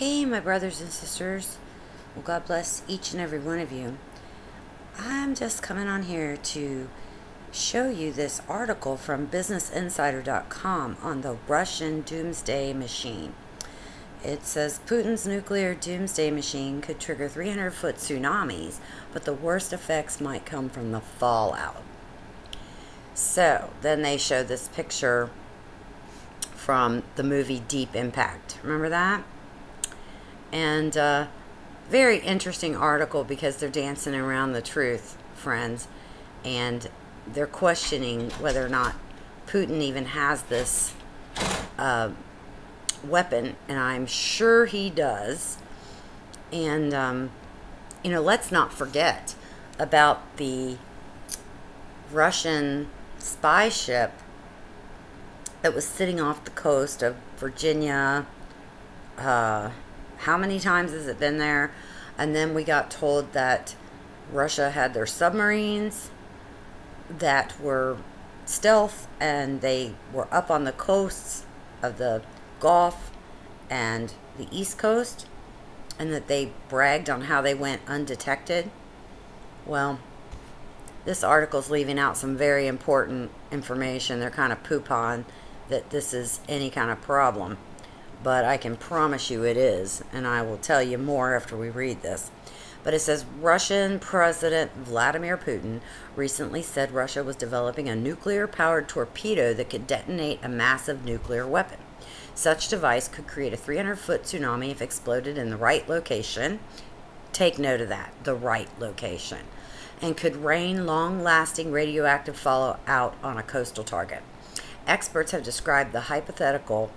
Hey, my brothers and sisters. Well, God bless each and every one of you. I'm just coming on here to show you this article from BusinessInsider.com on the Russian doomsday machine. It says Putin's nuclear doomsday machine could trigger 300 foot tsunamis, but the worst effects might come from the fallout. So, then they show this picture from the movie Deep Impact. Remember that? And uh, very interesting article because they're dancing around the truth, friends, and they're questioning whether or not Putin even has this uh, weapon, and I'm sure he does. And um, you know, let's not forget about the Russian spy ship that was sitting off the coast of Virginia. Uh, how many times has it been there? And then we got told that Russia had their submarines that were stealth and they were up on the coasts of the Gulf and the East Coast and that they bragged on how they went undetected. Well, this article's leaving out some very important information. They're kind of poop on that this is any kind of problem but I can promise you it is, and I will tell you more after we read this. But it says Russian President Vladimir Putin recently said Russia was developing a nuclear powered torpedo that could detonate a massive nuclear weapon. Such device could create a 300 foot tsunami if exploded in the right location. Take note of that, the right location. And could rain long lasting radioactive fallout on a coastal target. Experts have described the hypothetical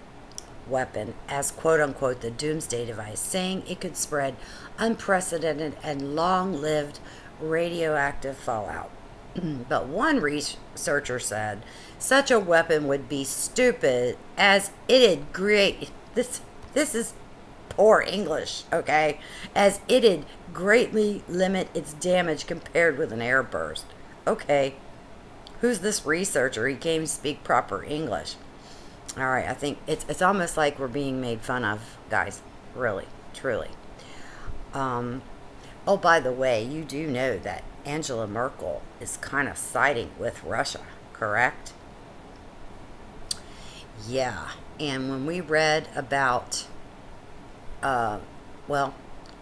weapon as quote unquote the doomsday device, saying it could spread unprecedented and long lived radioactive fallout. but one researcher said such a weapon would be stupid as it'd great this this is poor English, okay? As it'd greatly limit its damage compared with an airburst. Okay. Who's this researcher? He can't speak proper English. All right, I think it's it's almost like we're being made fun of, guys. Really, truly. Um, oh, by the way, you do know that Angela Merkel is kind of siding with Russia, correct? Yeah, and when we read about, uh, well,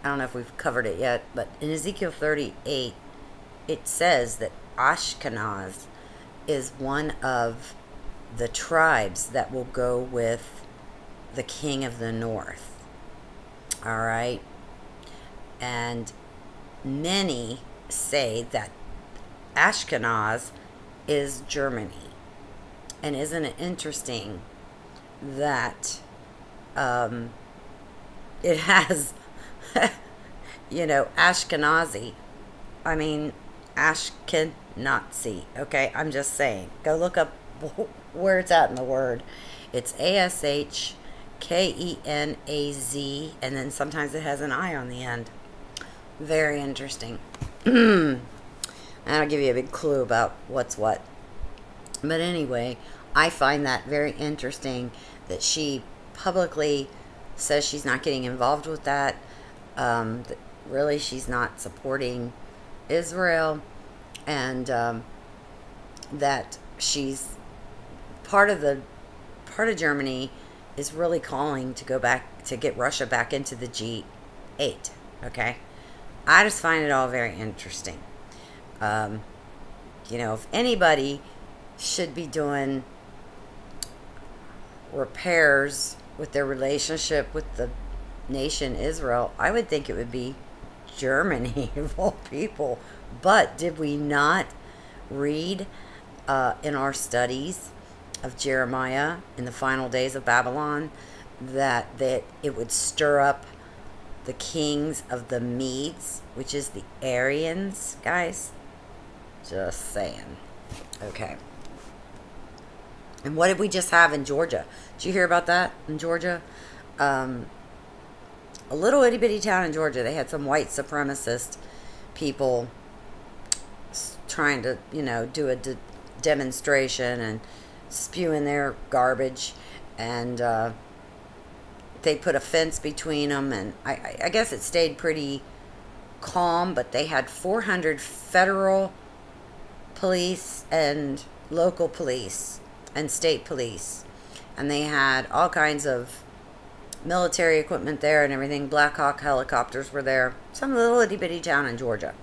I don't know if we've covered it yet, but in Ezekiel 38, it says that Ashkenaz is one of the tribes that will go with the king of the north. All right. And many say that Ashkenaz is Germany. And isn't it interesting that um, it has, you know, Ashkenazi? I mean, Ashkenazi. Okay, I'm just saying. Go look up where it's at in the word. It's A S H K E N A Z, and then sometimes it has an I on the end. Very interesting. That'll give you a big clue about what's what. But anyway, I find that very interesting that she publicly says she's not getting involved with that. Um, that really, she's not supporting Israel, and um, that she's part of the part of Germany is really calling to go back to get Russia back into the G8. Okay, I just find it all very interesting. Um, you know, if anybody should be doing repairs with their relationship with the nation Israel, I would think it would be Germany of all people. But did we not read uh, in our studies of Jeremiah in the final days of Babylon that that it would stir up the kings of the Medes, which is the Aryans, guys. Just saying. Okay. And what did we just have in Georgia? Did you hear about that in Georgia? Um, a little itty bitty town in Georgia. They had some white supremacist people trying to, you know, do a de demonstration and spewing their garbage and uh, they put a fence between them, and I, I guess it stayed pretty calm, but they had 400 federal police and local police and state police. And they had all kinds of military equipment there and everything. Black Hawk helicopters were there. Some little itty bitty town in Georgia.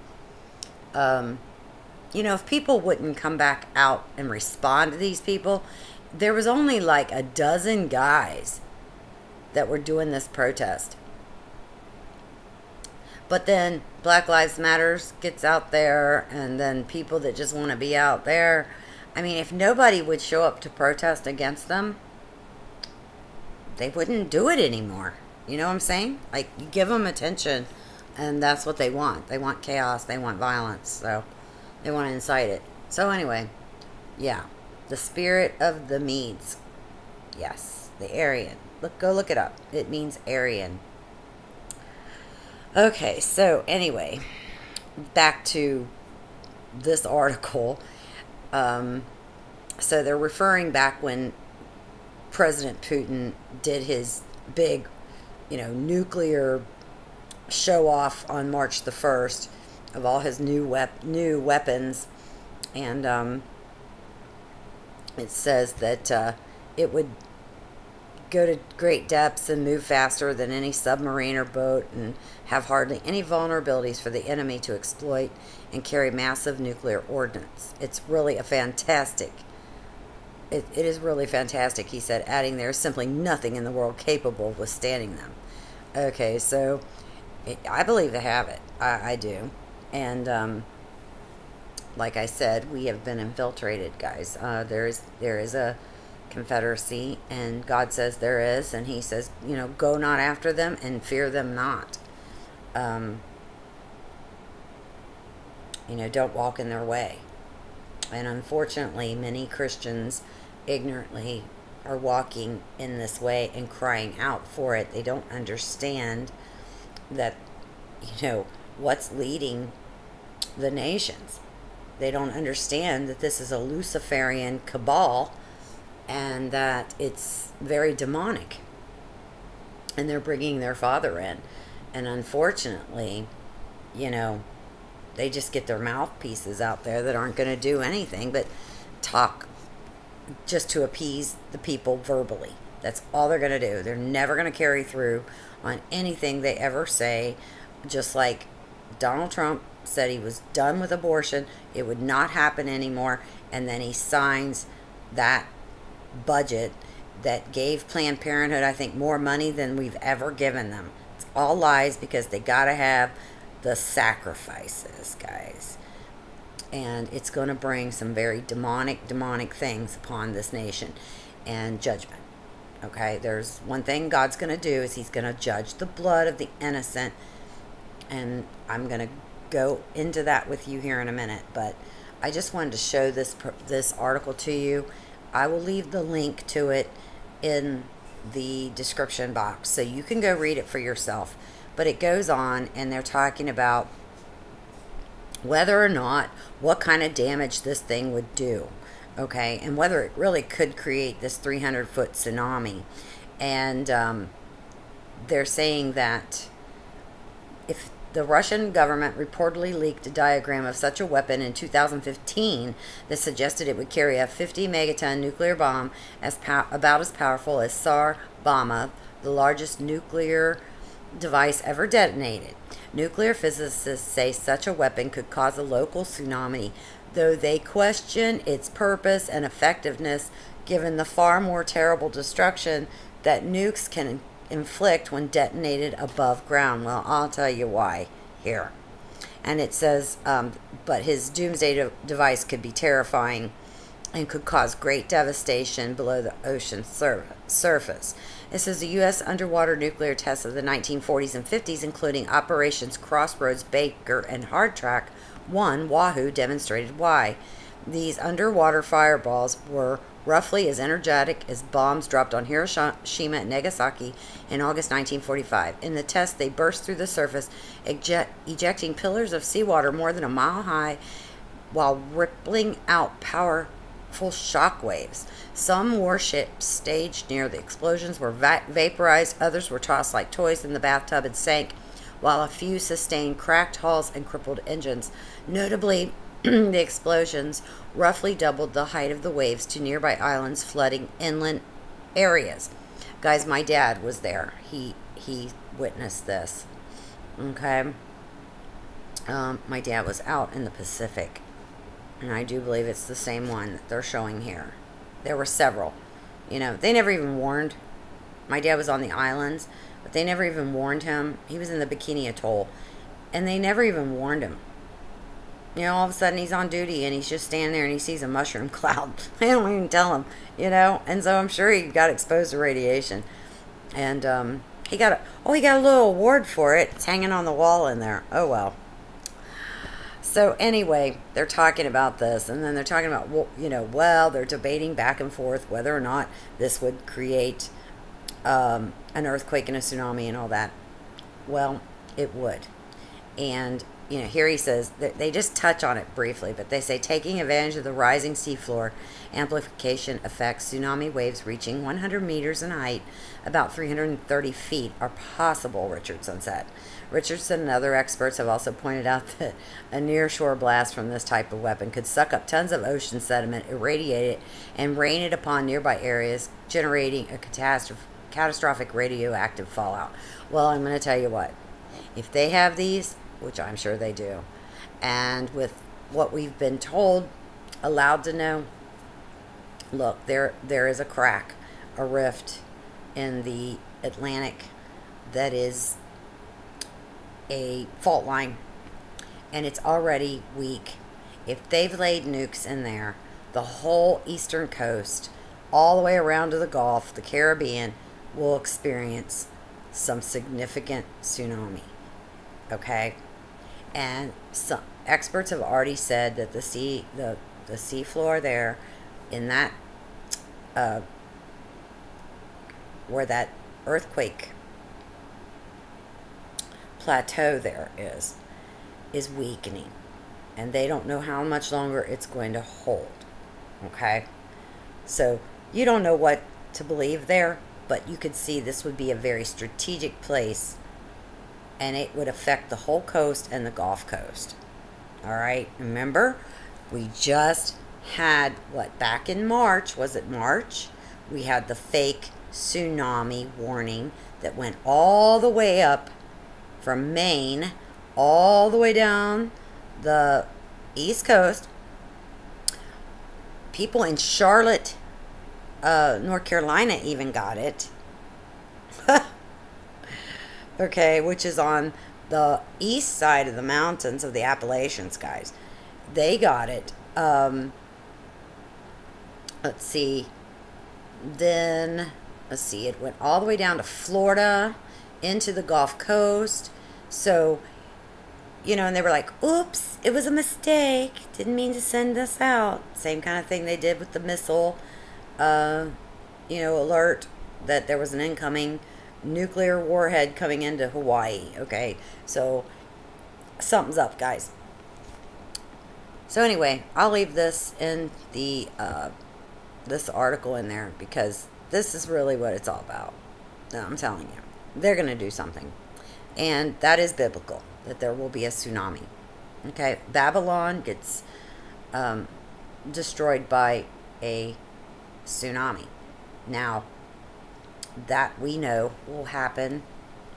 Um, you know, if people wouldn't come back out and respond to these people, there was only like a dozen guys that were doing this protest. But then Black Lives Matters gets out there, and then people that just want to be out there. I mean, if nobody would show up to protest against them, they wouldn't do it anymore. You know what I'm saying? Like, you give them attention, and that's what they want. They want chaos, they want violence, so they want to incite it. So, anyway, yeah. The spirit of the Medes. Yes, the Aryan. Look, go look it up. It means Aryan. Okay, so anyway, back to this article. Um, so they're referring back when President Putin did his big, you know, nuclear show off on March the 1st of all his new wep- new weapons. And um, it says that uh, it would go to great depths and move faster than any submarine or boat and have hardly any vulnerabilities for the enemy to exploit and carry massive nuclear ordnance. It's really a fantastic. It, it is really fantastic, he said, adding there is simply nothing in the world capable of withstanding them. Okay, so it, I believe they have it. I, I do. And um, like I said, we have been infiltrated, guys. Uh, there is there is a confederacy and god says there is and he says you know go not after them and fear them not. Um, you know don't walk in their way. And unfortunately many christians ignorantly are walking in this way and crying out for it. They don't understand that you know what's leading the nations they don't understand that this is a luciferian cabal and that it's very demonic. And they're bringing their father in. And unfortunately, you know, they just get their mouthpieces out there that aren't going to do anything but talk just to appease the people verbally. That's all they're going to do. They're never going to carry through on anything they ever say, just like Donald Trump said he was done with abortion, it would not happen anymore, and then he signs that budget that gave Planned Parenthood, I think, more money than we've ever given them. It's all lies because they got to have the sacrifices, guys. And it's going to bring some very demonic, demonic things upon this nation and judgment. Okay, there's one thing God's going to do is He's going to judge the blood of the innocent. And I'm going to go into that with you here in a minute. But I just wanted to show this this article to you I will leave the link to it in the description box so you can go read it for yourself. But it goes on, and they're talking about whether or not what kind of damage this thing would do, okay, and whether it really could create this 300 foot tsunami. And um, they're saying that if the Russian government reportedly leaked a diagram of such a weapon in 2015 that suggested it would carry a 50 megaton nuclear bomb as about as powerful as Tsar Bomba, the largest nuclear device ever detonated. Nuclear physicists say such a weapon could cause a local tsunami, though they question its purpose and effectiveness given the far more terrible destruction that nukes can inflict when detonated above ground. Well, I'll tell you why here. And it says, um, but his doomsday de- device could be terrifying and could cause great devastation below the ocean sur- surface. It says the U.S. underwater nuclear tests of the 1940s and 50s, including Operations Crossroads, Baker, and Hardtack 1, Wahoo, demonstrated why. These underwater fireballs were roughly as energetic as bombs dropped on Hiroshima and Nagasaki in August 1945. In the test, they burst through the surface, ejecting pillars of seawater more than a mile high while rippling out powerful shock waves. Some warships staged near the explosions were va- vaporized, others were tossed like toys in the bathtub and sank, while a few sustained cracked hulls and crippled engines. Notably, the explosions roughly doubled the height of the waves to nearby islands, flooding inland areas. Guys, my dad was there. He he witnessed this. Okay. Um, my dad was out in the Pacific, and I do believe it's the same one that they're showing here. There were several. You know, they never even warned. My dad was on the islands, but they never even warned him. He was in the Bikini Atoll, and they never even warned him. You know, all of a sudden he's on duty and he's just standing there and he sees a mushroom cloud. I don't even tell him, you know, and so I'm sure he got exposed to radiation. And um, he got a, oh, he got a little award for it. It's hanging on the wall in there. Oh, well. So anyway, they're talking about this, and then they're talking about, you know, well, they're debating back and forth whether or not this would create um, an earthquake and a tsunami and all that. Well, it would. And you know, here he says they just touch on it briefly, but they say taking advantage of the rising seafloor amplification effects, tsunami waves reaching 100 meters in height, about 330 feet, are possible, Richardson said. Richardson and other experts have also pointed out that a near shore blast from this type of weapon could suck up tons of ocean sediment, irradiate it, and rain it upon nearby areas, generating a catastrophe, catastrophic radioactive fallout. Well, I'm going to tell you what. If they have these, which I'm sure they do. And with what we've been told, allowed to know, look, there there is a crack, a rift in the Atlantic that is a fault line and it's already weak. If they've laid nukes in there, the whole eastern coast, all the way around to the Gulf, the Caribbean, will experience some significant tsunami. Okay? And some experts have already said that the sea the the sea floor there in that uh, where that earthquake plateau there is is weakening. And they don't know how much longer it's going to hold okay? So you don't know what to believe there but you could see this would be a very strategic place and it would affect the whole coast and the Gulf Coast. All right, remember, we just had what back in March, was it March? We had the fake tsunami warning that went all the way up from Maine all the way down the East Coast. People in Charlotte, uh, North Carolina, even got it. okay, which is on the east side of the mountains of the Appalachians, guys. They got it. Um, let's see. Then, let's see, it went all the way down to Florida, into the Gulf Coast. So, you know, and they were like, oops, it was a mistake. Didn't mean to send this out. Same kind of thing they did with the missile, uh, you know, alert that there was an incoming nuclear warhead coming into Hawaii. Okay, so something's up, guys. So anyway, I'll leave this in the uh, this article in there because this is really what it's all about. I'm telling you, they're going to do something, and that is biblical. That there will be a tsunami. Okay, Babylon gets um, destroyed by a tsunami. Now, that we know will happen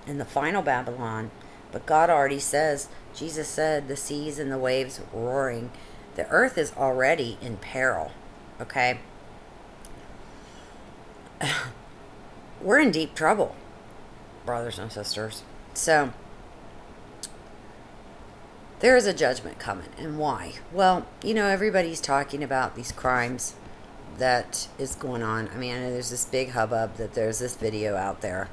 in the final Babylon. But God already says, Jesus said, the seas and the waves roaring. The earth is already in peril. Okay? We're in deep trouble, brothers and sisters. So, there is a judgment coming. And why? Well, you know, everybody's talking about these crimes that is going on. I mean, I know there's this big hubbub that there's this video out there.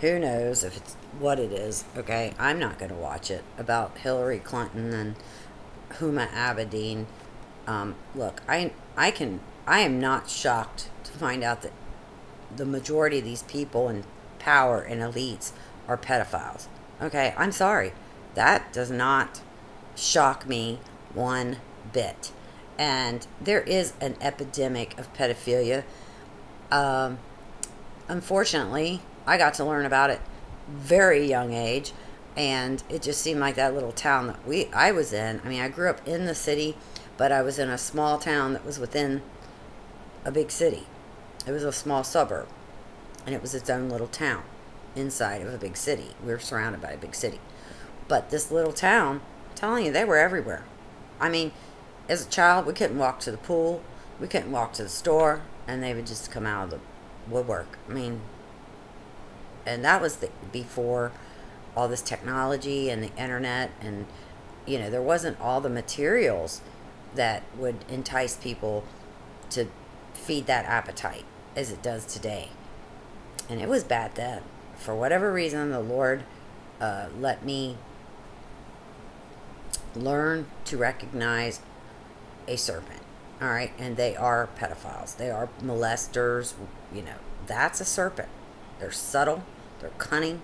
Who knows if it's what it is? Okay, I'm not going to watch it about Hillary Clinton and Huma Abedin. Um, look, I I can I am not shocked to find out that the majority of these people in power and elites are pedophiles. Okay, I'm sorry. That does not shock me one bit. And there is an epidemic of pedophilia. Um, unfortunately, I got to learn about it very young age, and it just seemed like that little town that we I was in. I mean, I grew up in the city, but I was in a small town that was within a big city. It was a small suburb, and it was its own little town inside of a big city. We were surrounded by a big city, but this little town, I'm telling you, they were everywhere. I mean, as a child, we couldn't walk to the pool, we couldn't walk to the store, and they would just come out of the woodwork. I mean, and that was the, before all this technology and the internet, and you know, there wasn't all the materials that would entice people to feed that appetite as it does today. And it was bad then. For whatever reason, the Lord uh, let me learn to recognize a serpent. All right, and they are pedophiles. They are molesters. You know, that's a serpent. They're subtle, they're cunning,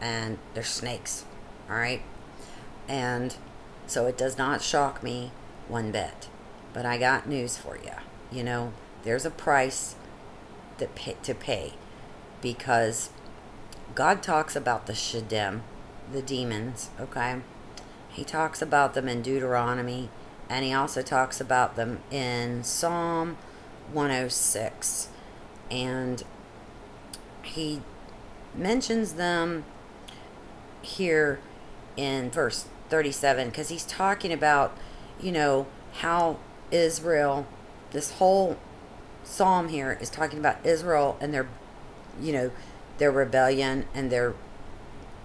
and they're snakes. All right, and so it does not shock me one bit. But I got news for you. You know, there's a price that pay, to pay because God talks about the Shedem, the demons. Okay, He talks about them in Deuteronomy and he also talks about them in Psalm 106. And he mentions them here in verse 37 because he's talking about, you know, how Israel, this whole psalm here is talking about Israel and their, you know, their rebellion and their,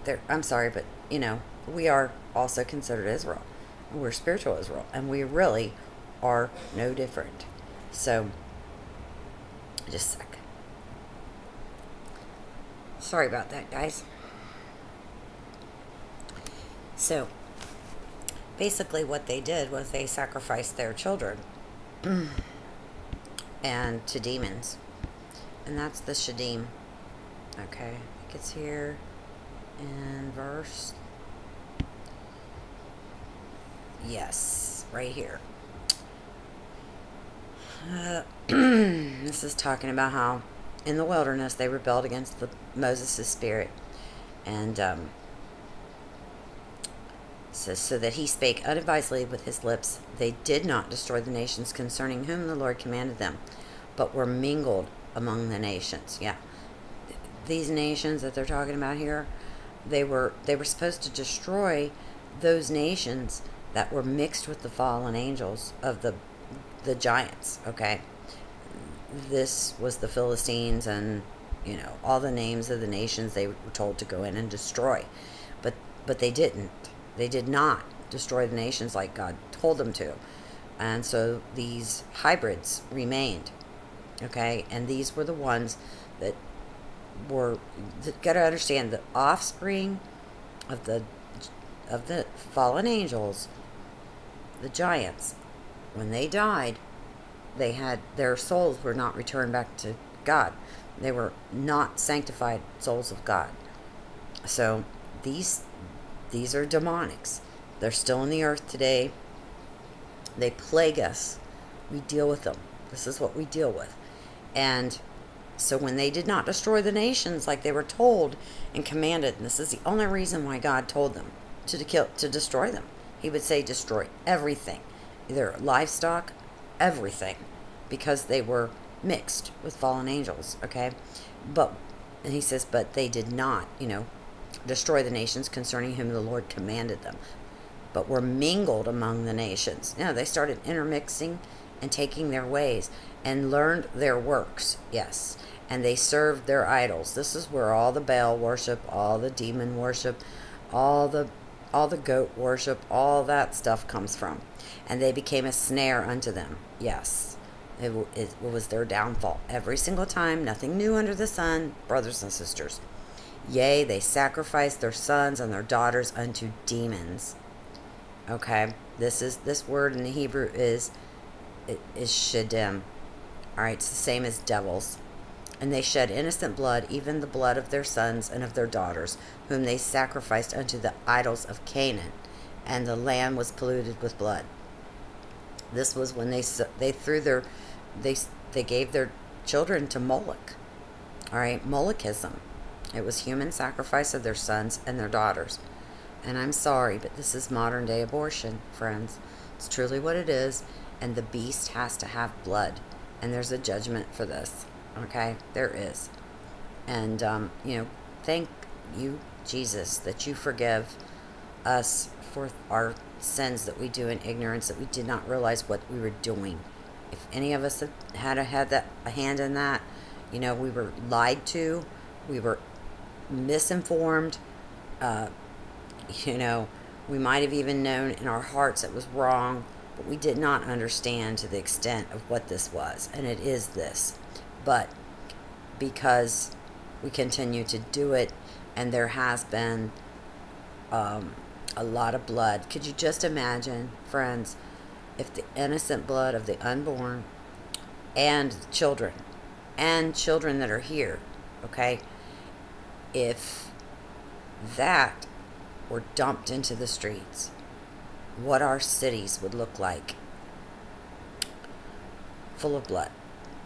their, I'm sorry, but, you know, we are also considered Israel we're spiritual Israel, and we really are no different. So, just a sec. Sorry about that, guys. So, basically, what they did was they sacrificed their children and to demons, and that's the Shadim. Okay, it gets here in verse Yes, right here. Uh, this is talking about how in the wilderness they rebelled against the Moses' spirit. And um, says, so that he spake unadvisedly with his lips. They did not destroy the nations concerning whom the Lord commanded them, but were mingled among the nations. Yeah. These nations that they're talking about here, they were they were supposed to destroy those nations that were mixed with the fallen angels of the the giants okay? This was the philistines and you know all the names of the nations they were told to go in and destroy. But but they didn't. They did not destroy the nations like god told them to. And so these hybrids remained okay? And these were the ones that were got to understand the offspring of the of the fallen angels the giants, when they died, they had their souls were not returned back to God. They were not sanctified souls of God. So these these are demonics. They're still in the earth today. They plague us. We deal with them. This is what we deal with. And so when they did not destroy the nations like they were told and commanded, and this is the only reason why God told them to kill to destroy them he would say destroy everything, their livestock, everything, because they were mixed with fallen angels, okay? But, and he says, but they did not, you know, destroy the nations concerning whom the Lord commanded them, but were mingled among the nations. You they started intermixing and taking their ways and learned their works, yes. And they served their idols. This is where all the Baal worship, all the demon worship, all the all the goat worship, all that stuff comes from. And they became a snare unto them. Yes, it, it was their downfall. Every single time, nothing new under the sun, brothers and sisters. Yea, they sacrificed their sons and their daughters unto demons. Okay, this is this word in the Hebrew is is shadim. All right, it's the same as devils and they shed innocent blood, even the blood of their sons and of their daughters, whom they sacrificed unto the idols of Canaan, and the land was polluted with blood. This was when they they threw their they they gave their children to Moloch. All right, Molochism. It was human sacrifice of their sons and their daughters. And I'm sorry, but this is modern day abortion, friends. It's truly what it is, and the beast has to have blood. And there's a judgment for this. Okay? There is. And, um, you know, thank you, Jesus, that you forgive us for our sins that we do in ignorance, that we did not realize what we were doing. If any of us had, had that, a hand in that, you know, we were lied to, we were misinformed, uh, you know, we might have even known in our hearts it was wrong, but we did not understand to the extent of what this was. And it is this. But because we continue to do it, and there has been um, a lot of blood. Could you just imagine, friends, if the innocent blood of the unborn and children and children that are here, okay, if that were dumped into the streets, what our cities would look like full of blood.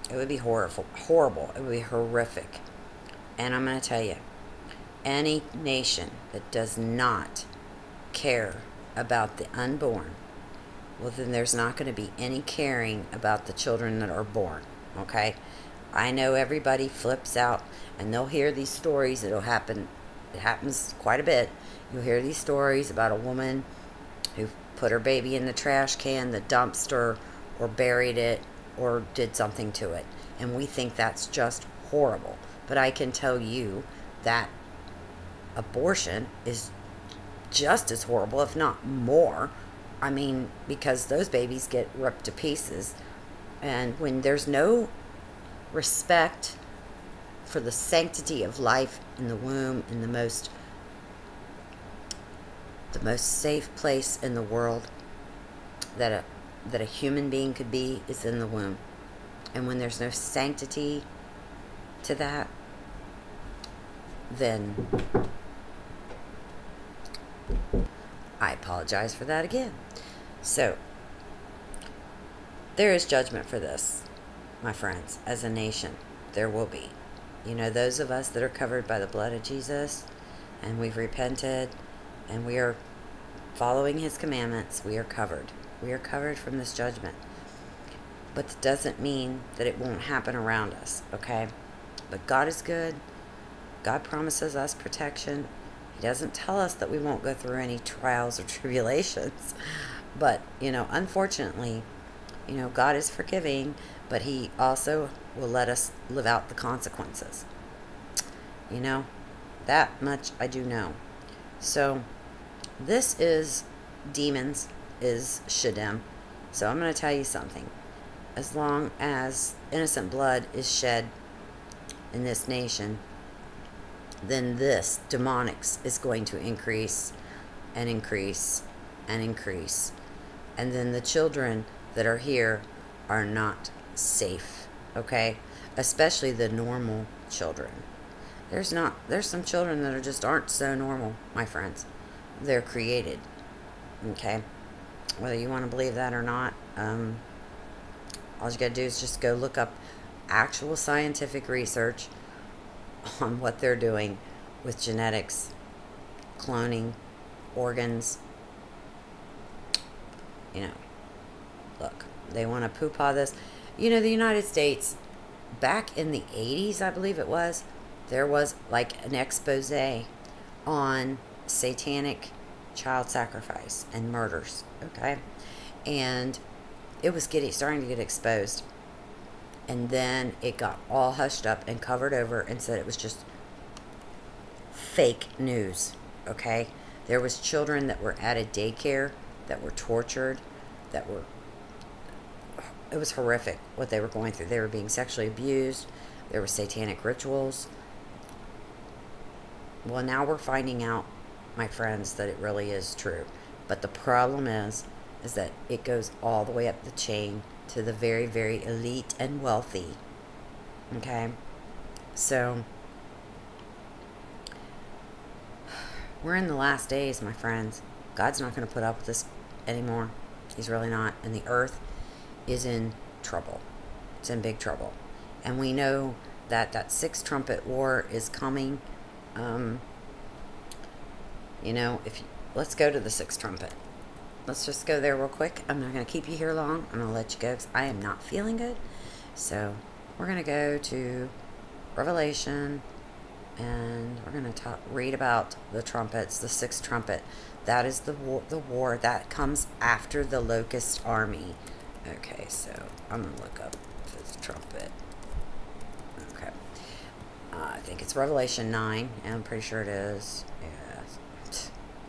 It would be horrible. Horrible. It would be horrific. And I'm going to tell you, any nation that does not care about the unborn, well, then there's not going to be any caring about the children that are born. Okay? I know everybody flips out and they'll hear these stories. It'll happen. It happens quite a bit. You'll hear these stories about a woman who put her baby in the trash can, the dumpster, or buried it, or did something to it. And we think that's just horrible. But I can tell you that abortion is just as horrible, if not more. I mean, because those babies get ripped to pieces. And when there's no respect for the sanctity of life in the womb in the most the most safe place in the world that a that a human being could be is in the womb. And when there's no sanctity to that, then I apologize for that again. So, there is judgment for this, my friends, as a nation. There will be. You know, those of us that are covered by the blood of Jesus and we've repented and we are following his commandments, we are covered. We are covered from this judgment. But it doesn't mean that it won't happen around us, okay? But God is good. God promises us protection. He doesn't tell us that we won't go through any trials or tribulations. But, you know, unfortunately, you know, God is forgiving, but He also will let us live out the consequences. You know, that much I do know. So, this is demons, is Shadem. So, I'm going to tell you something. As long as innocent blood is shed in this nation, then this demonics is going to increase and increase and increase. And then the children that are here are not safe, okay? Especially the normal children. There's not there's some children that are just aren't so normal, my friends. They're created. Okay? Whether you want to believe that or not, um, all you got to do is just go look up actual scientific research on what they're doing with genetics, cloning, organs. You know, look, they want to poo paw this. You know, the United States, back in the 80s, I believe it was, there was like an expose on satanic child sacrifice and murders, okay? And it was getting starting to get exposed. And then it got all hushed up and covered over and said it was just fake news okay? There was children that were at a daycare that were tortured that were it was horrific what they were going through. They were being sexually abused. There were satanic rituals. Well now we're finding out my friends that it really is true but the problem is is that it goes all the way up the chain to the very, very elite and wealthy. Okay? So, we're in the last days, my friends. God's not going to put up with this anymore. He's really not. And the earth is in trouble. It's in big trouble. And we know that that sixth trumpet war is coming. Um, you know, if you, let's go to the sixth trumpet. Let's just go there real quick. I'm not going to keep you here long. I'm going to let you go because I am not feeling good. So we're going to go to Revelation and we're going to talk, read about the trumpets, the sixth trumpet. That is the war, the war that comes after the locust army. Okay, so I'm going to look up fifth trumpet. Okay. Uh, I think it's Revelation 9. I'm pretty sure it is.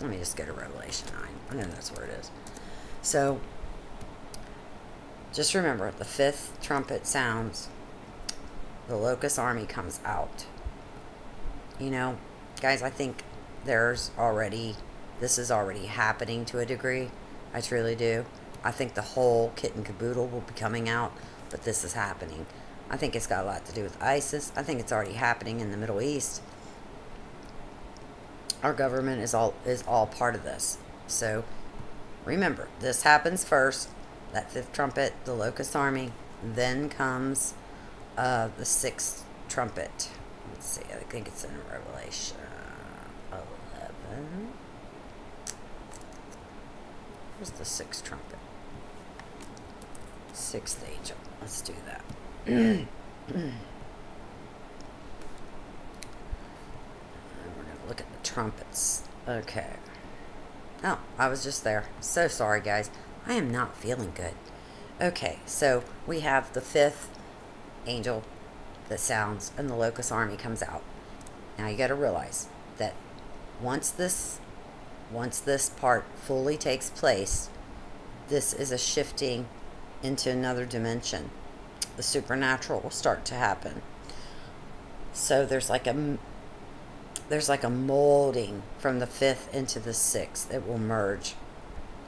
Let me just go to Revelation 9. I know that's where it is. So, just remember the fifth trumpet sounds, the locust army comes out. You know, guys, I think there's already, this is already happening to a degree. I truly do. I think the whole kit and caboodle will be coming out, but this is happening. I think it's got a lot to do with ISIS. I think it's already happening in the Middle East. Our government is all is all part of this. So remember, this happens first. That fifth trumpet, the locust army. Then comes uh, the sixth trumpet. Let's see. I think it's in Revelation eleven. Where's the sixth trumpet? Sixth angel. Let's do that. we're going to look at the trumpets. Okay. Oh, I was just there. So sorry, guys. I am not feeling good. Okay, so we have the fifth angel that sounds and the locust army comes out. Now you got to realize that once this once this part fully takes place, this is a shifting into another dimension. The supernatural will start to happen. So there's like a there's like a molding from the fifth into the sixth. It will merge.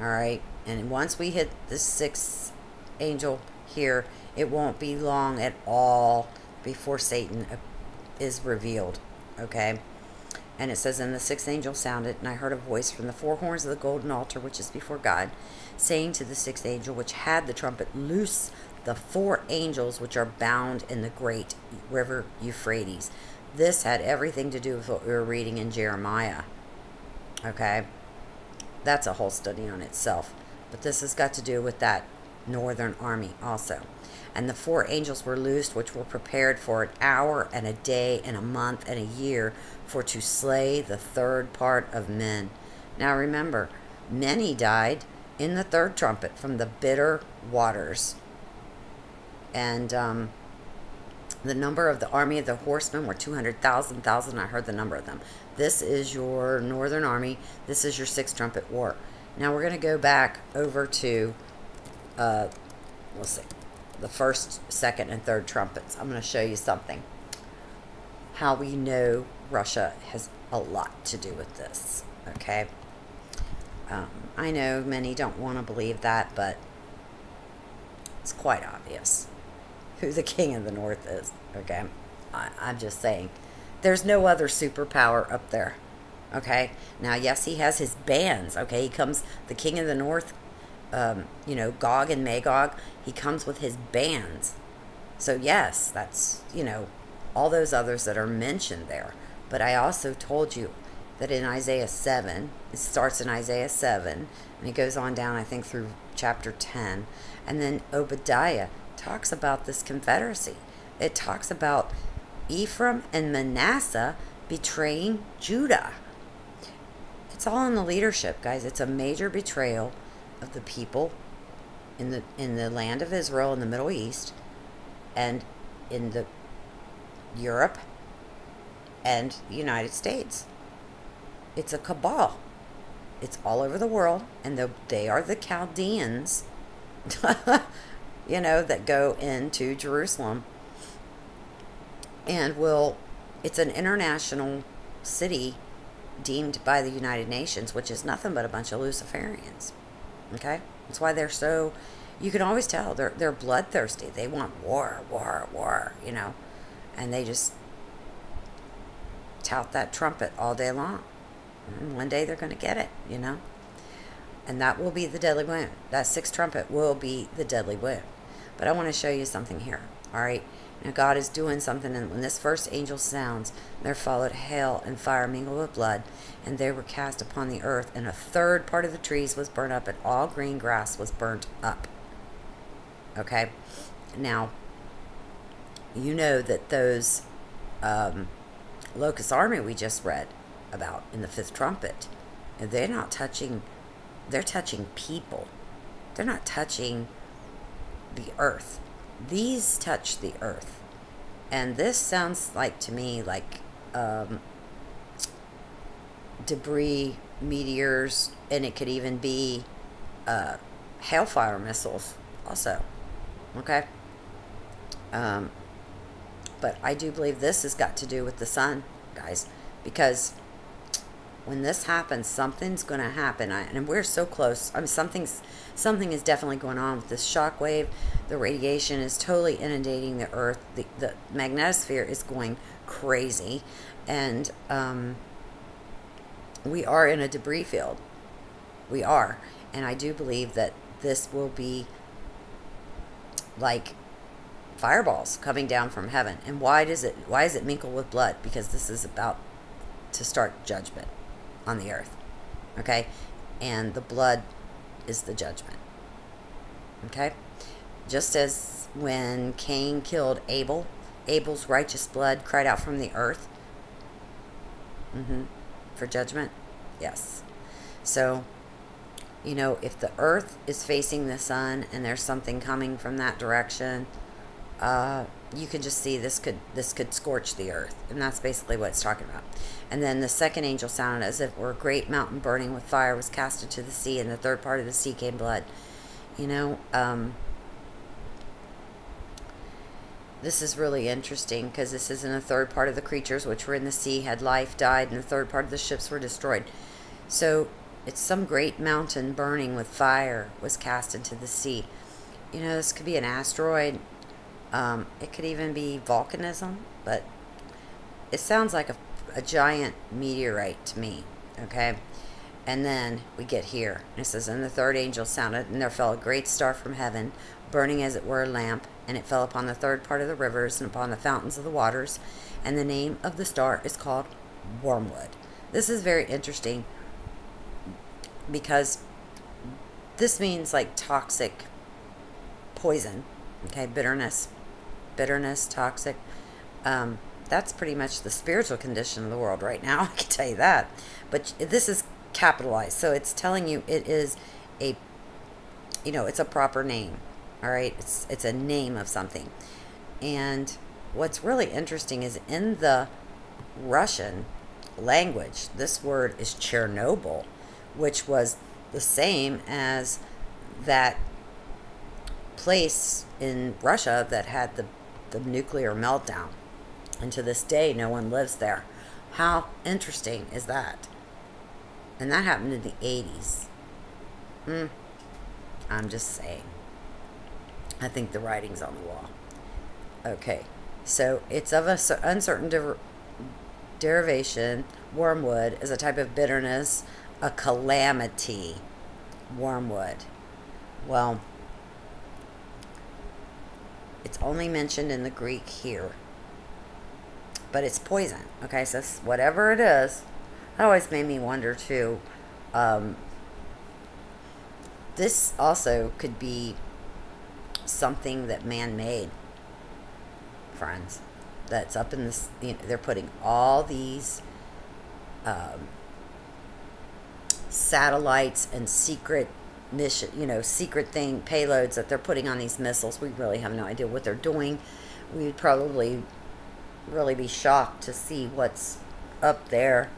All right. And once we hit the sixth angel here, it won't be long at all before Satan is revealed. Okay. And it says, And the sixth angel sounded, and I heard a voice from the four horns of the golden altar, which is before God, saying to the sixth angel, which had the trumpet, Loose the four angels which are bound in the great river Euphrates. This had everything to do with what we were reading in Jeremiah. Okay? That's a whole study on itself. But this has got to do with that northern army also. And the four angels were loosed, which were prepared for an hour and a day and a month and a year for to slay the third part of men. Now remember, many died in the third trumpet from the bitter waters. And um, the number of the army of the horsemen were 200,000, thousand. I heard the number of them. This is your northern army. This is your sixth trumpet war. Now we're going to go back over to, uh, we'll see, the first, second, and third trumpets. I'm going to show you something. How we know Russia has a lot to do with this. Okay. Um, I know many don't want to believe that, but it's quite obvious who the king of the north is. Okay. I, I'm just saying. There's no other superpower up there. Okay. Now, yes, he has his bands. Okay. He comes, the king of the north, um, you know, Gog and Magog, he comes with his bands. So, yes, that's, you know, all those others that are mentioned there. But I also told you that in Isaiah 7, it starts in Isaiah 7, and it goes on down, I think, through chapter 10. And then Obadiah talks about this confederacy. It talks about Ephraim and Manasseh betraying Judah. It's all in the leadership, guys. It's a major betrayal of the people in the in the land of Israel in the Middle East and in the Europe and the United States. It's a cabal. It's all over the world, and the, they are the Chaldeans, you know, that go into Jerusalem and will. It's an international city deemed by the United Nations, which is nothing but a bunch of Luciferians. Okay, that's why they're so. You can always tell they're they're bloodthirsty. They want war, war, war. You know, and they just tout that trumpet all day long. And one day they're going to get it, you know. And that will be the deadly wound. That sixth trumpet will be the deadly wound. But I want to show you something here. All right. Now God is doing something, and when this first angel sounds, there followed hail and fire mingled with blood, and they were cast upon the earth, and a third part of the trees was burnt up, and all green grass was burnt up. Okay, now you know that those um, locust army we just read about in the fifth trumpet, they're not touching, they're touching people. They're not touching the earth. These touch the earth. And this sounds like to me like um, debris, meteors, and it could even be uh, hailfire missiles also. Okay? Um, but I do believe this has got to do with the sun, guys, because when this happens, something's going to happen. I, and we're so close. I mean, something's something is definitely going on with this shock wave. The radiation is totally inundating the Earth. The, the magnetosphere is going crazy, and um, we are in a debris field. We are, and I do believe that this will be like fireballs coming down from heaven. And why does it? Why is it mingled with blood? Because this is about to start judgment on the earth. Okay? And the blood is the judgment. Okay? Just as when Cain killed Abel, Abel's righteous blood cried out from the earth mm-hmm, for judgment. Yes. So, you know, if the earth is facing the sun and there's something coming from that direction, uh, you can just see this could this could scorch the earth, and that's basically what it's talking about. And then the second angel sounded as if were a great mountain burning with fire was cast into the sea, and the third part of the sea came blood. You know, um, this is really interesting because this is in the third part of the creatures which were in the sea had life, died, and the third part of the ships were destroyed. So it's some great mountain burning with fire was cast into the sea. You know, this could be an asteroid. Um, it could even be volcanism, but it sounds like a a giant meteorite to me. Okay. And then we get here. It says, And the third angel sounded, and there fell a great star from heaven, burning as it were a lamp, and it fell upon the third part of the rivers and upon the fountains of the waters. And the name of the star is called Wormwood. This is very interesting because this means like toxic poison. Okay, bitterness. Bitterness, toxic. Um, that's pretty much the spiritual condition of the world right now. I can tell you that. But this is capitalized, so it's telling you it is a, you know, it's a proper name. All right, it's it's a name of something. And what's really interesting is in the Russian language, this word is Chernobyl, which was the same as that place in Russia that had the the nuclear meltdown. And to this day, no one lives there. How interesting is that? And that happened in the 80s. Hmm. I'm just saying. I think the writing's on the wall. Okay. So it's of a uncertain der derivation. Wormwood is a type of bitterness, a calamity. Wormwood. Well, it's only mentioned in the Greek here but it's poison. Okay, so whatever it is, that always made me wonder too. Um, this also could be something that man made, friends. That's up in this. You know, they're putting all these um, satellites and secret mission, you know, secret thing payloads that they're putting on these missiles. We really have no idea what they're doing. We'd probably really be shocked to see what's up there.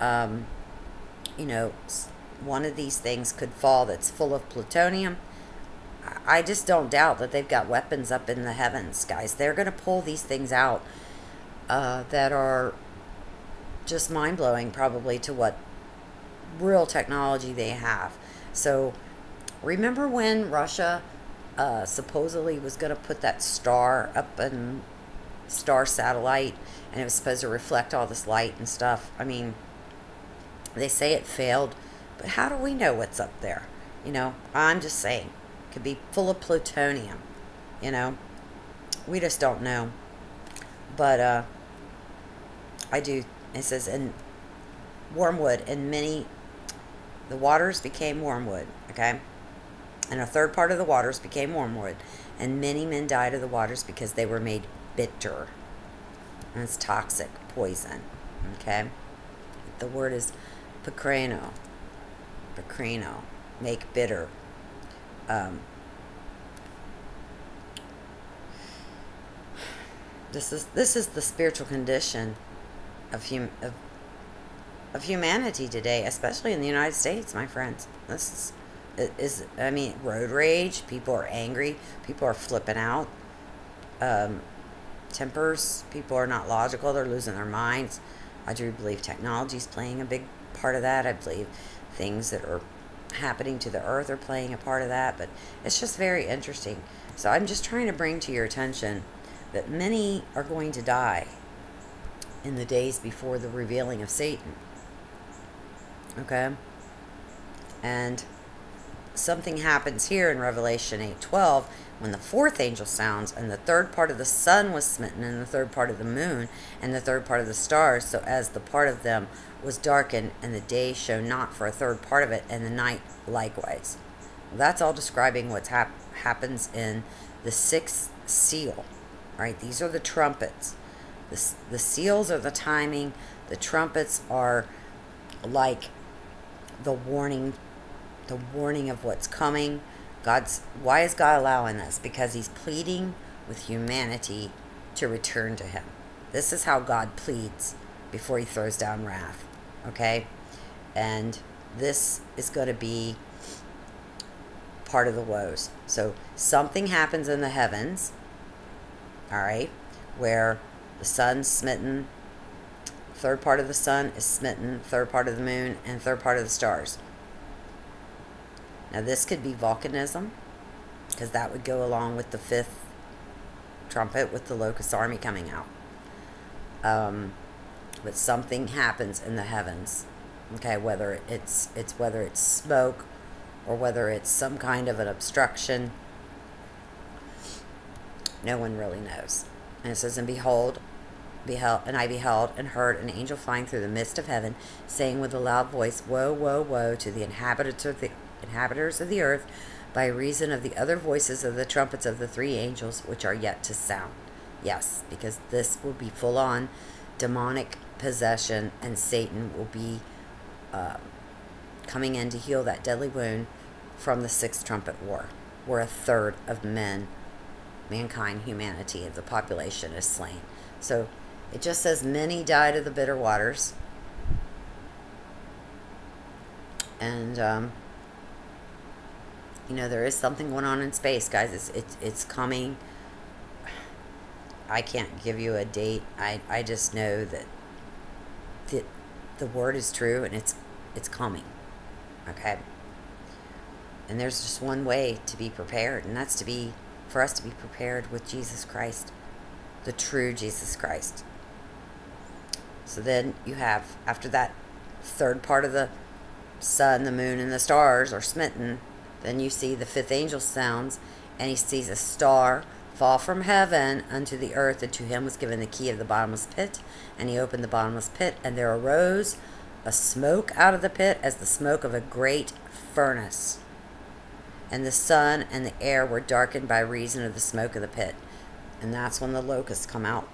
Um, you know, one of these things could fall that's full of plutonium. I just don't doubt that they've got weapons up in the heavens, guys. They're going to pull these things out uh, that are just mind blowing, probably, to what real technology they have. So, remember when Russia uh, supposedly was going to put that star up in star satellite and it was supposed to reflect all this light and stuff. I mean, they say it failed But how do we know what's up there? You know, I'm just saying. It could be full of plutonium. You know, we just don't know. But uh, I do. It says, in wormwood, and many, the waters became wormwood. Okay? And a third part of the waters became wormwood. And many men died of the waters because they were made bitter. It's toxic, poison. Okay? The word is pikraino. Pikraino. Make bitter. Um, this is this is the spiritual condition of hum, of of humanity today, especially in the United States, my friends. This is, is I mean, road rage. People are angry. People are flipping out. Um, tempers. People are not logical. They're losing their minds. I do believe technology is playing a big part of that. I believe things that are happening to the earth are playing a part of that. But it's just very interesting. So I'm just trying to bring to your attention that many are going to die in the days before the revealing of Satan. Okay? And something happens here in Revelation 8:12 when the fourth angel sounds and the third part of the sun was smitten and the third part of the moon and the third part of the stars so as the part of them was darkened and the day shone not for a third part of it and the night likewise. That's all describing what hap- happens in the sixth seal. Right? These are the trumpets. The, the seals are the timing. The trumpets are like the warning the warning of what's coming. God's why is God allowing this? Because he's pleading with humanity to return to him. This is how God pleads before he throws down wrath. Okay? And this is going to be part of the woes. So something happens in the heavens, all right, where the sun's smitten, third part of the sun is smitten, third part of the moon, and third part of the stars. Now, this could be volcanism, because that would go along with the fifth trumpet with the locust army coming out. Um, but something happens in the heavens. Okay, whether it's it's whether it's smoke or whether it's some kind of an obstruction, no one really knows. And it says, "And behold, beheld, and I beheld and heard an angel flying through the midst of heaven, saying with a loud voice, Woe, woe, woe to the inhabitants of the inhabitants of the earth by reason of the other voices of the trumpets of the three angels which are yet to sound. Yes, because this will be full on demonic possession, and Satan will be uh, coming in to heal that deadly wound from the sixth trumpet war, where a third of men, mankind, humanity, of the population is slain. So it just says many died of the bitter waters. And um, you know, there is something going on in space, guys. It's it's it's coming. I can't give you a date. I I just know that the the word is true and it's it's coming. Okay. And there's just one way to be prepared, and that's to be for us to be prepared with Jesus Christ, the true Jesus Christ. So then you have after that third part of the sun, the moon, and the stars are smitten then you see the fifth angel sounds, and he sees a star fall from heaven unto the earth, and to him was given the key of the bottomless pit. And he opened the bottomless pit, and there arose a smoke out of the pit as the smoke of a great furnace. And the sun and the air were darkened by reason of the smoke of the pit. And that's when the locusts come out.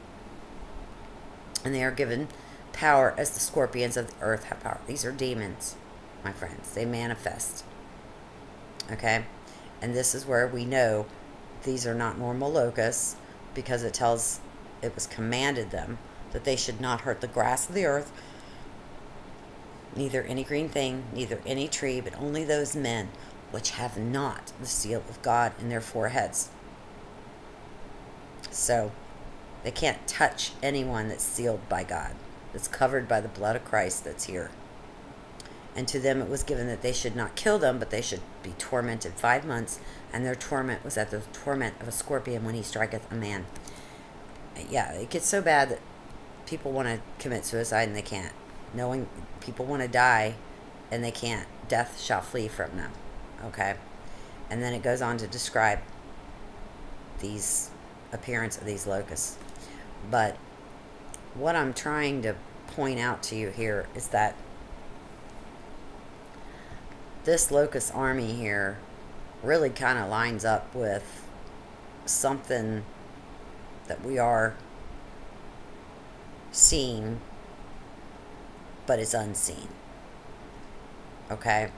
And they are given power as the scorpions of the earth have power. These are demons, my friends. They manifest. Okay? And this is where we know these are not normal locusts because it tells it was commanded them that they should not hurt the grass of the earth, neither any green thing, neither any tree, but only those men which have not the seal of God in their foreheads. So they can't touch anyone that's sealed by God, that's covered by the blood of Christ that's here. And to them it was given that they should not kill them, but they should be tormented five months, and their torment was at the torment of a scorpion when he striketh a man. Yeah, it gets so bad that people want to commit suicide and they can't. Knowing people want to die and they can't death shall flee from them. Okay? And then it goes on to describe these appearance of these locusts. But what I'm trying to point out to you here is that this locust army here really kind of lines up with something that we are seeing, but is unseen. Okay?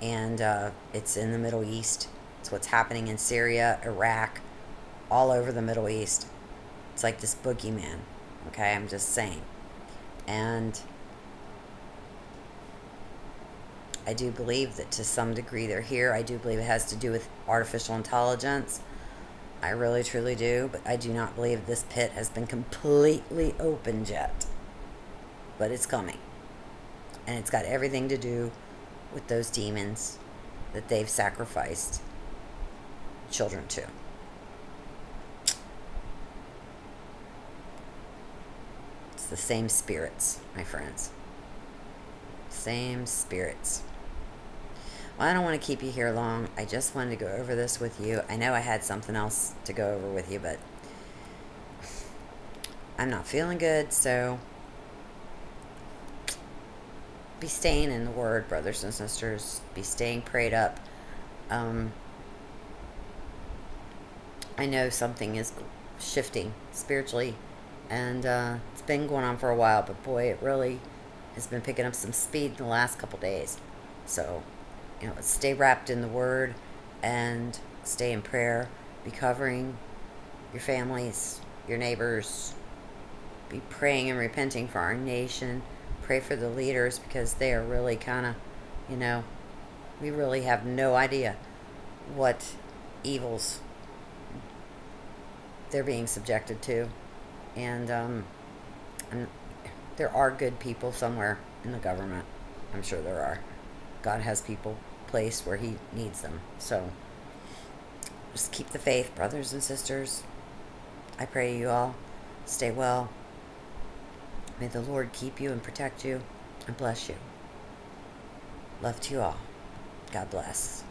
And uh, it's in the Middle East. It's what's happening in Syria, Iraq, all over the Middle East. It's like this boogeyman. Okay? I'm just saying. And I do believe that to some degree they're here. I do believe it has to do with artificial intelligence. I really truly do, but I do not believe this pit has been completely opened yet. But it's coming. And it's got everything to do with those demons that they've sacrificed children to. It's the same spirits, my friends. Same spirits. I don't want to keep you here long. I just wanted to go over this with you. I know I had something else to go over with you, but I'm not feeling good, so be staying in the Word, brothers and sisters. Be staying prayed up. Um, I know something is shifting spiritually, and uh, it's been going on for a while, but boy, it really has been picking up some speed in the last couple days. So you know, stay wrapped in the Word and stay in prayer. Be covering your families, your neighbors. Be praying and repenting for our nation. Pray for the leaders because they are really kind of, you know, we really have no idea what evils they're being subjected to. And, um, and there are good people somewhere in the government. I'm sure there are. God has people place where He needs them. So just keep the faith, brothers and sisters. I pray you all stay well. May the Lord keep you and protect you and bless you. Love to you all. God bless.